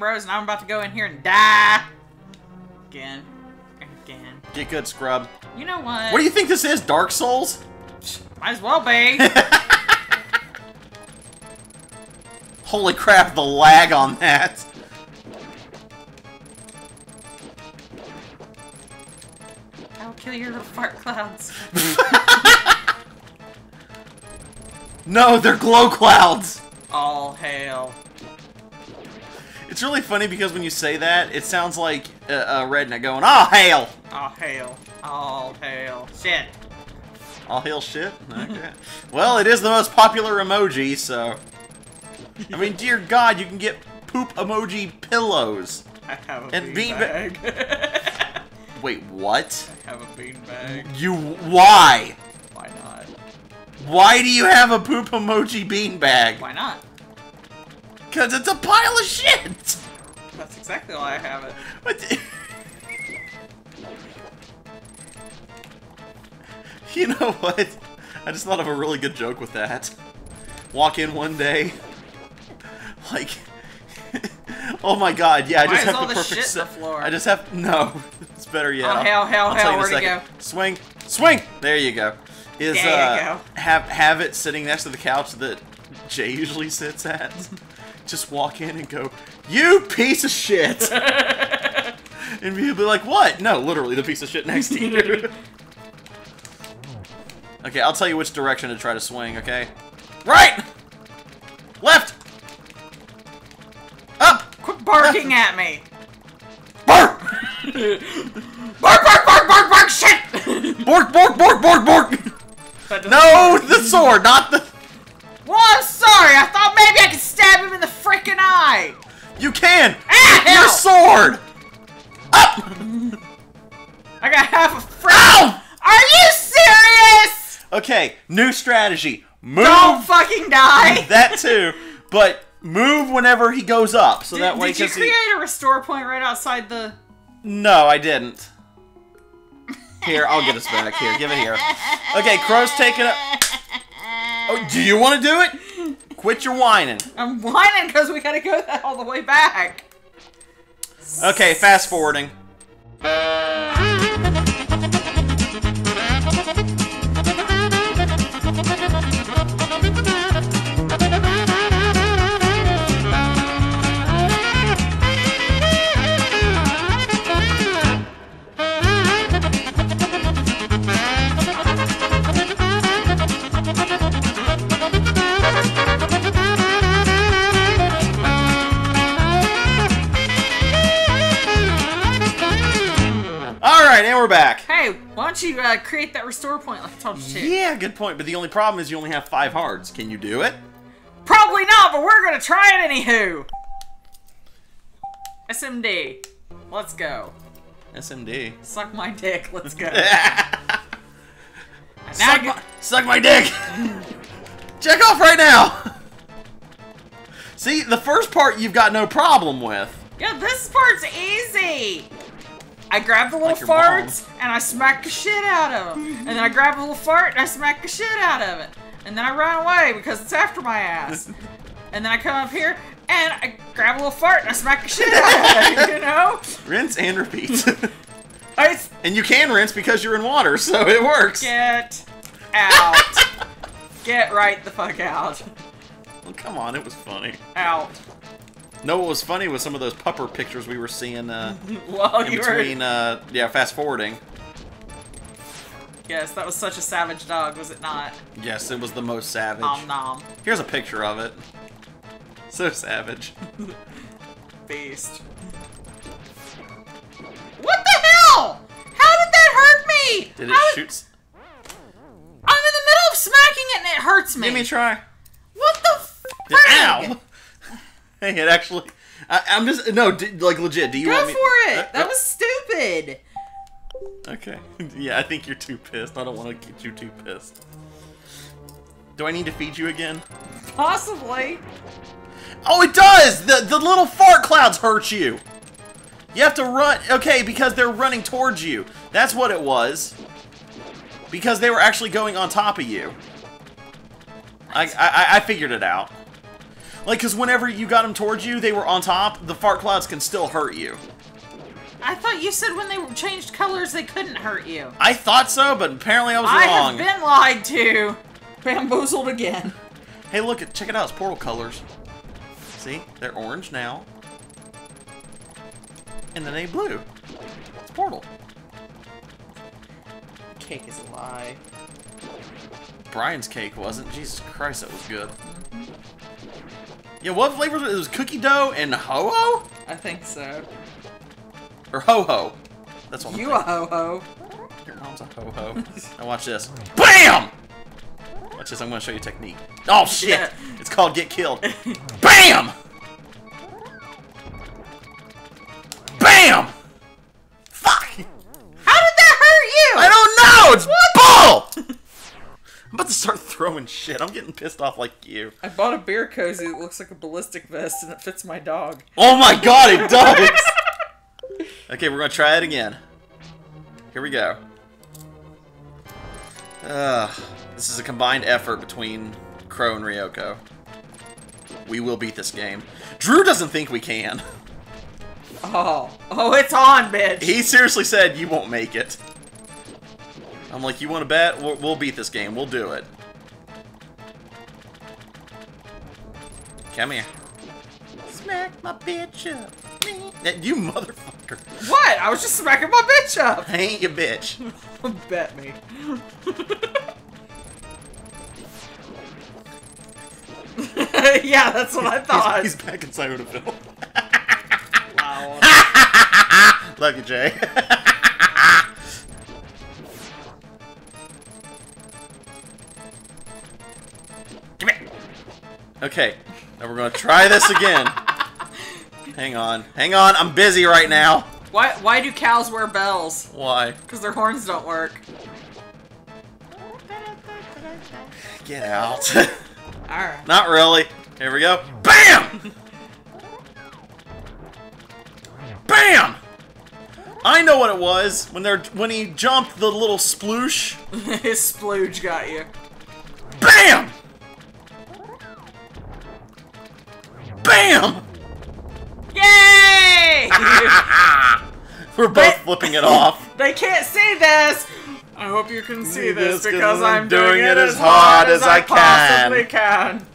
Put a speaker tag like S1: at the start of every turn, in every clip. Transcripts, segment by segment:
S1: Bros, and I'm about to go in here and die. Again. Again.
S2: Get good, scrub.
S1: You know what?
S2: What do you think this is, Dark Souls?
S1: Might as well be.
S2: Holy crap, the lag on that.
S1: I'll kill your little fart clouds.
S2: No, they're glow clouds.
S1: All hail.
S2: It's really funny because when you say that, it sounds like a, a redneck going, "Oh hail!"
S1: Oh hail. Oh hail. Shit.
S2: All hail shit. Okay. well, it is the most popular emoji, so. I mean, dear God, you can get poop emoji pillows.
S1: I have a
S2: And
S1: bean
S2: bean
S1: bag.
S2: Wait, what?
S1: I have a bean bag.
S2: You why?
S1: Why not?
S2: Why do you have a poop emoji beanbag?
S1: Why not?
S2: Cause it's a pile of shit.
S1: That's exactly why I have it.
S2: You know what? I just thought of a really good joke with that. Walk in one day, like, oh my god, yeah, I
S1: Why
S2: just
S1: is
S2: have
S1: all
S2: the perfect
S1: shit in the floor?
S2: I just have no. It's better yet.
S1: Oh, hell, hell,
S2: I'll
S1: hell,
S2: you in a
S1: where'd it go?
S2: Swing, swing. There you go. Is
S1: There you
S2: uh,
S1: go.
S2: have have it sitting next to the couch that Jay usually sits at. Just walk in and go, you piece of shit. and he'll be like, what? No, literally the piece of shit next to you. okay, I'll tell you which direction to try to swing. Okay, right, left, up,
S1: Quit barking at me.
S2: bark,
S1: Bark, bark, bark, bark, bark, shit!
S2: bork, bork, bork, bork, bork. No, the sword, not the.
S1: Well, I'm sorry. I thought maybe I could stab him in the freaking eye.
S2: You can.
S1: Ah,
S2: Your sword. Up.
S1: I got half a frick.
S2: Ow!
S1: Are you serious?
S2: Okay, new strategy. Move
S1: Don't fucking die.
S2: that too, but move whenever he goes up, so
S1: Did,
S2: that way
S1: did you
S2: because he.
S1: create a restore point right outside the?
S2: No, I didn't. Here, I'll get us back. Here, give it here. Okay, Crow's taking it. Oh, do you want to do it? Quit your whining.
S1: I'm whining because we gotta go that all the way back.
S2: Okay, fast forwarding.
S1: You uh, create that restore point like I told you to?
S2: Yeah, good point. But the only problem is you only have five hearts. Can you do it?
S1: Probably not, but we're gonna try it anywho. SMD. Let's go.
S2: SMD.
S1: Suck my dick. Let's go.
S2: suck, my, suck my dick. Check off right now. See, the first part you've got no problem with.
S1: Yeah, this part's easy. I grab the little
S2: Like your mom.
S1: farts and I smack the shit out of them. and then I grab a little fart and I smack the shit out of it. And then I run away because it's after my ass. and then I come up here and I grab a little fart and I smack the shit out of it, you know?
S2: Rinse and repeat. And you can rinse because you're in water, so it works.
S1: get out. get right the fuck out.
S2: Well, come on, it was funny.
S1: Out.
S2: No, what was funny was some of those pupper pictures we were seeing uh,
S1: Well,
S2: in
S1: you were.
S2: between, uh, yeah, fast forwarding.
S1: Yes, that was such a savage dog, was it not?
S2: Yes, it was the most savage.
S1: Nom nom.
S2: Here's a picture of it. So savage.
S1: Beast. What the hell? How did that hurt me?
S2: Did it
S1: was-
S2: shoot?
S1: I'm in the middle of smacking it and it hurts me.
S2: Give me a try.
S1: what the frig?
S2: Ow! Hey, it actually. I, I'm just no, d- like legit. Do you
S1: Go
S2: want me?
S1: for it.
S2: Uh,
S1: that
S2: uh,
S1: was stupid.
S2: okay. yeah, I think you're too pissed. I don't want to get you too pissed. Do I need to feed you again?
S1: Possibly.
S2: Oh, it does. The the little fart clouds hurt you. You have to run. Okay, because they're running towards you. That's what it was. Because they were actually going on top of you. I I, I figured it out. Like, because whenever you got them towards you, they were on top. The fart clouds can still hurt you.
S1: I thought you said when they changed colors they couldn't hurt you.
S2: I thought so, but apparently I was
S1: I
S2: wrong.
S1: have been lied to. Bamboozled again.
S2: Hey, look, check it out. It's portal colors. See? They're orange now. And then they blue. It's portal.
S1: Cake is a lie.
S2: Brian's cake wasn't. Jesus Christ, that was good. Yeah, what flavors? was it? Was cookie dough and ho-ho?
S1: I think so.
S2: Or ho-ho. That's what I'm
S1: You a
S2: thinking.
S1: ho ho.
S2: Your mom's a ho-ho. now watch this. BAM! Watch this, I'm gonna show you a technique. Oh shit!
S1: Yeah.
S2: It's called get killed. BAM! Shit. I'm getting pissed off like you.
S1: I bought a beer cozy that looks like a ballistic vest and it fits my dog.
S2: Oh my god, it does! okay, we're gonna try it again. Here we go. Uh, this is a combined effort between Crow and Riyoko. We will beat this game. Drew doesn't think we can.
S1: Oh. Oh, it's on, bitch.
S2: He seriously said you won't make it. I'm like, you want to bet? We'll, we'll beat this game. We'll do it. Come here. Smack my bitch up. You motherfucker.
S1: What? I was just smacking my bitch up.
S2: I ain't your bitch.
S1: Bet me. yeah, that's what I thought.
S2: He's, he's back in Silentville.
S1: Wow.
S2: Love you, Jay. Come here. Okay, now we're gonna try this again. Hang on, hang on. I'm busy right now.
S1: Why? Why do cows wear bells?
S2: Why?
S1: Because their horns don't work.
S2: Get out.
S1: All right.
S2: Not really. Here we go. Bam! Bam! I know what it was when they're when he jumped the little sploosh.
S1: His splooge got you.
S2: Bam! Bam!
S1: Yay!
S2: We're both
S1: But-
S2: flipping it off.
S1: they can't see this. I hope you can see this
S2: this 'cause
S1: because I'm
S2: I'm
S1: doing it as hard as I possibly can.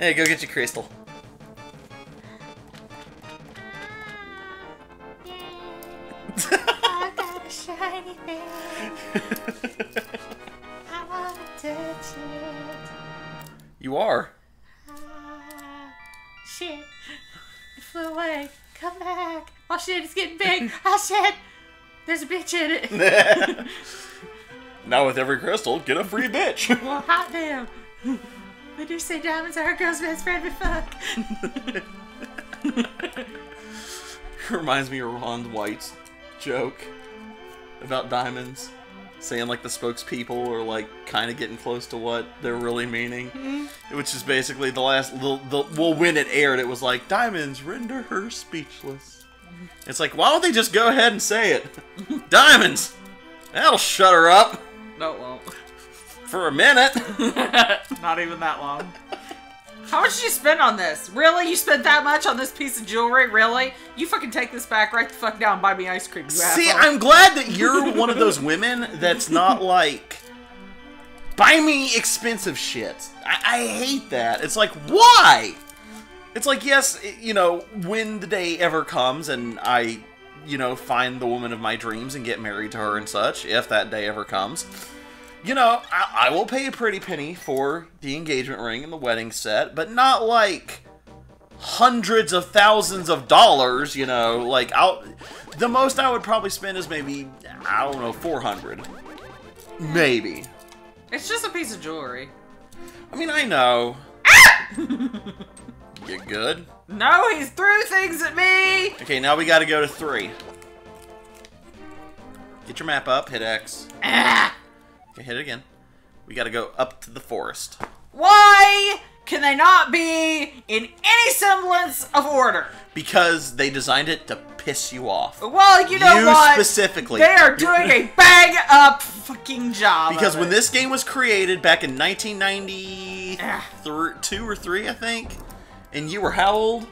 S2: Hey, go get your crystal.
S3: I got a shiny thing. I wanna touch it.
S2: you are.
S3: Shit. It flew away. Come back. Oh shit, it's getting big. Oh shit. There's a bitch in it.
S2: now with every crystal, get a free bitch.
S3: well, hot damn. We do say diamonds are a girl's best friend, but fuck.
S2: Reminds me of Ron White's joke about diamonds. Saying like the spokespeople are like kind of getting close to what they're really meaning, mm-hmm. which is basically the last. The, the, well, when it aired, it was like diamonds render her speechless. Mm-hmm. It's like why don't they just go ahead and say it? diamonds, that'll shut her up
S1: No, it won't.
S2: for a minute.
S1: Not even that long. How much did you spend on this? Really? You spent that much on this piece of jewelry? Really? You fucking take this back right the fuck down and buy me ice cream, you
S2: See,
S1: asshole.
S2: I'm glad that you're one of those women that's not like buy me expensive shit. I, I hate that. It's like why? It's like yes, you know, when the day ever comes and I, you know, find the woman of my dreams and get married to her and such, if that day ever comes. You know, I, I will pay a pretty penny for the engagement ring and the wedding set, but not like hundreds of thousands of dollars, you know, like I'll the most I would probably spend is maybe I don't know, 400. Maybe.
S1: It's just a piece of jewelry.
S2: I mean, I know. you good?
S1: No, he's threw things at me!
S2: Okay, now we got to go to 3. Get your map up, hit X.
S1: Ah!
S2: Okay, hit it again. We got to go up to the forest.
S1: Why can they not be in any semblance of order?
S2: Because they designed it to piss you off.
S1: Well, you know
S2: You
S1: what?
S2: specifically.
S1: They are doing a bang up fucking job.
S2: Because when
S1: it.
S2: this game was created back in 1992 or 3, I think, And you were how old?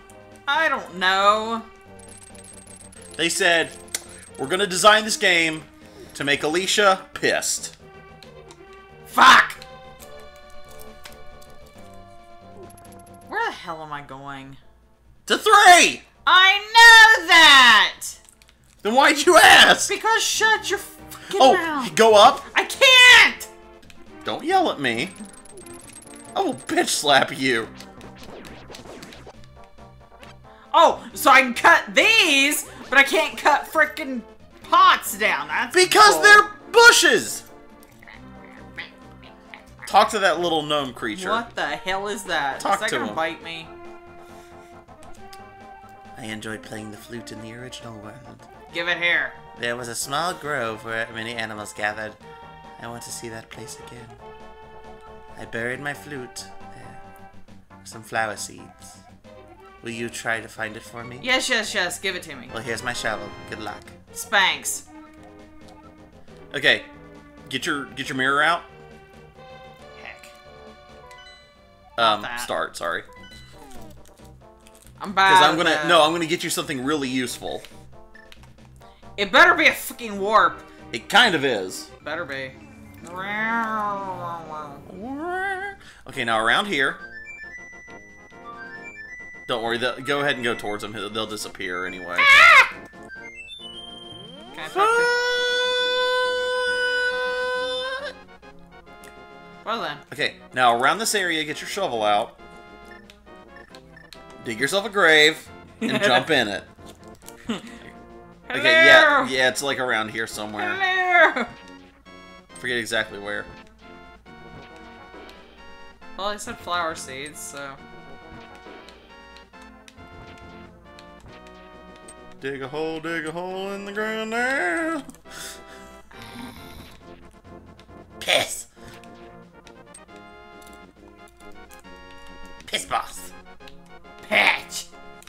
S1: I don't know.
S2: They said, we're gonna design this game to make Alecia pissed.
S1: Fuck! Where the hell am I going?
S2: To three!
S1: I know that!
S2: Then why'd you ask?
S1: Because shut your fucking
S2: Oh,
S1: mouth.
S2: go up?
S1: I can't!
S2: Don't yell at me. I will bitch slap you.
S1: Oh, so I can cut these, but I can't cut frickin' pots down. That's
S2: Because
S1: cool.
S2: they're bushes! Talk to that little gnome creature.
S1: What the hell is that?
S2: Talk
S1: is that
S2: to
S1: gonna
S2: him.
S1: bite me?
S2: I enjoyed playing the flute in the original world.
S1: Give it here.
S2: There was a small grove where many animals gathered. I want to see that place again. I buried my flute there. Some flower seeds. Will you try to find it for me?
S1: Yes, yes, yes. Give it to me.
S2: Well, here's my shovel. Good luck.
S1: Spanks.
S2: Okay, get your get your mirror out. Um, start. Sorry,
S1: I'm bad.
S2: because I'm gonna
S1: that.
S2: no, I'm gonna get you something really useful.
S1: It better be a fucking warp.
S2: It kind of is.
S1: Better be.
S2: Okay, now around here. Don't worry. Go ahead and go towards them. They'll disappear anyway.
S1: Can Well then.
S2: Okay, now around this area, get your shovel out. Dig yourself a grave and jump in it. Okay, yeah,
S1: Hello!
S2: yeah, it's like around here somewhere.
S1: Hello!
S2: Forget exactly where.
S1: Well, I said flower seeds, so.
S2: Dig a hole, dig a hole in the ground now. Piss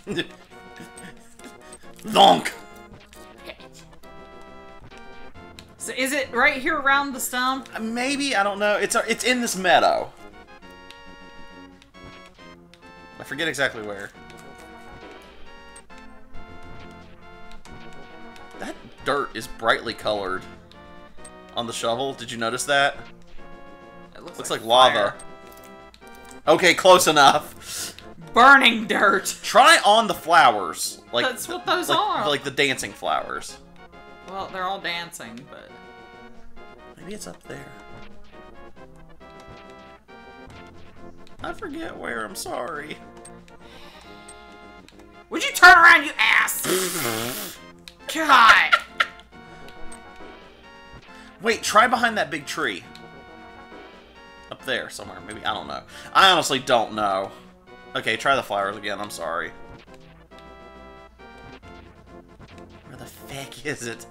S2: Zonk.
S1: So is it right here around the stump?
S2: Uh, Maybe I don't know. It's it's in this meadow. I forget exactly where. That dirt is brightly colored on the shovel. Did you notice that?
S1: It looks,
S2: Looks like lava. Okay, close enough.
S1: Burning dirt!
S2: Try on the flowers. Like
S1: That's what those
S2: like,
S1: are.
S2: Like the dancing flowers.
S1: Well, they're all dancing, but.
S2: Maybe it's up there. I forget where. I'm sorry.
S1: Would you turn around, you ass? God!
S2: Wait, try behind that big tree. Up there somewhere, maybe. I don't know. I honestly don't know. Okay, try the flowers again. I'm sorry. Where the feck is it?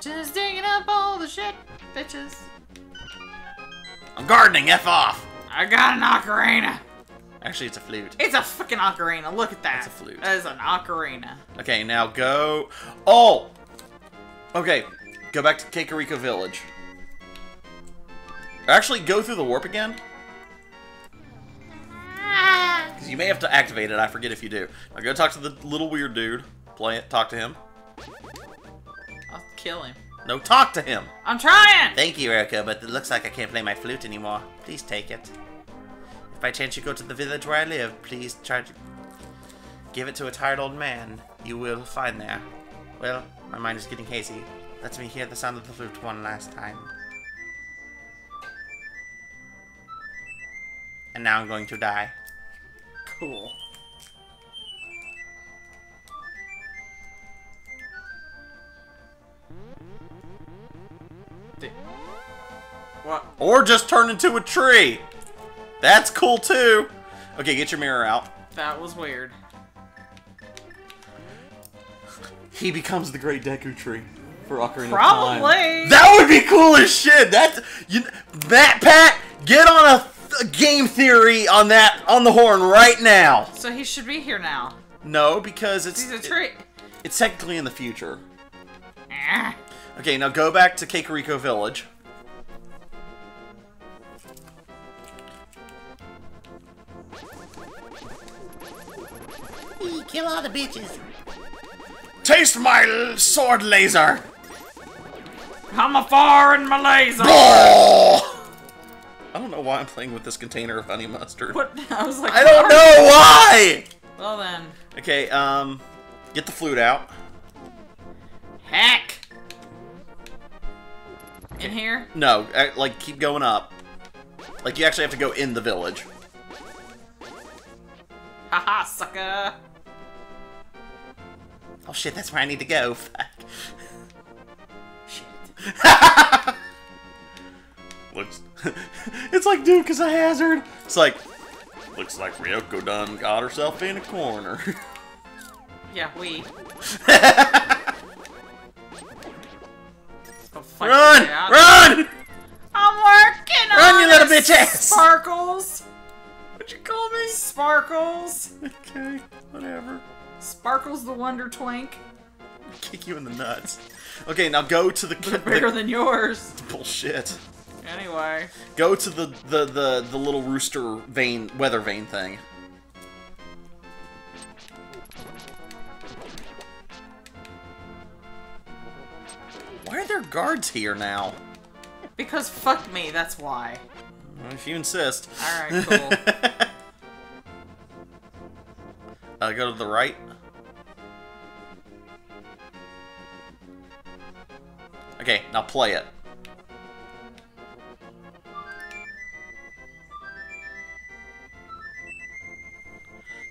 S1: Just digging up all the shit, bitches.
S2: I'm gardening. F off.
S1: I got an ocarina.
S2: Actually, it's a flute.
S1: It's a fucking ocarina. Look at that.
S2: It's a flute.
S1: That is an ocarina.
S2: Okay, now go. Oh. Okay, go back to Kakariko Village. Actually, go through the warp again. You may have to activate it. I forget if you do. Now go talk to the little weird dude. Play it. Talk to him.
S1: I'll kill him.
S2: No, talk to him.
S1: I'm trying!
S2: Thank you, Erica, but it looks like I can't play my flute anymore. Please take it. If by chance you go to the village where I live, please try to give it to a tired old man you will find there. Well, my mind is getting hazy. Let me hear the sound of the flute one last time. And now I'm going to die.
S1: Cool. What?
S2: Or just turn into a tree. That's cool too. Okay, get your mirror out.
S1: That was weird.
S2: He becomes the Great Deku Tree for Ocarina of Time.
S1: Probably.
S2: That would be cool as shit. That's you, MatPat. Get on a, th- game theory on that on the horn right now.
S1: so he should be here now.
S2: No, because it's
S1: He's a tree.
S2: it's technically in the future.
S1: Eh.
S2: Okay, now go back to Kakariko Village.
S3: kill all the bitches.
S2: Taste my sword laser!
S1: I'm a foreign Malaysia.
S2: Oh! I don't know why I'm playing with this container of honey mustard.
S1: What? I was like,
S2: I don't know why!
S1: Well then,
S2: Okay, um, get the flute out.
S1: heck. In here?
S2: No, uh, like, keep going up. Like, you actually have to go in the village.
S1: Haha, sucker.
S2: Oh shit, that's where I need to go. Fuck.
S1: Shit.
S2: Looks. It's like Duke is a hazard. It's like. Looks like Riyoko done got herself in a corner.
S1: Yeah, we.
S2: Run!
S1: your way out.
S2: Run!
S1: I'm working
S2: Run,
S1: on
S2: you little bitch ass.
S1: Sparkles.
S2: What'd you call me?
S1: Sparkles.
S2: Okay, whatever.
S1: Sparkles the Wonder Twink.
S2: Kick you in the nuts. Okay, now go to the,
S1: They're bigger than yours.
S2: bullshit.
S1: Anyway.
S2: Go to the the the the little rooster vein weather vane thing. Why are there guards here now?
S1: Because fuck me, that's why.
S2: If you insist.
S1: Alright, cool.
S2: uh, go to the right. Okay, now play it.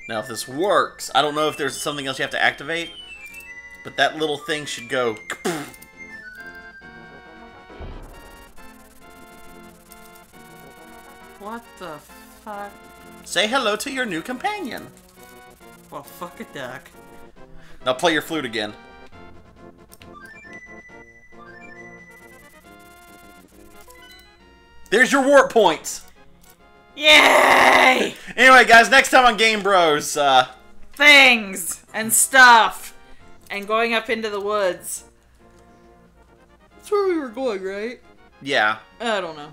S2: Now, if this works, I don't know if there's something else you have to activate, but that little thing should go.
S1: what the fuck?
S2: Say hello to your new companion.
S1: Well, fuck a duck.
S2: Now play your flute again. There's your warp points.
S1: Yay!
S2: Anyway, guys, next time on Game Bros, uh,
S1: Things and stuff. And going up into the woods. That's where we were going, right?
S2: yeah.
S1: I don't know.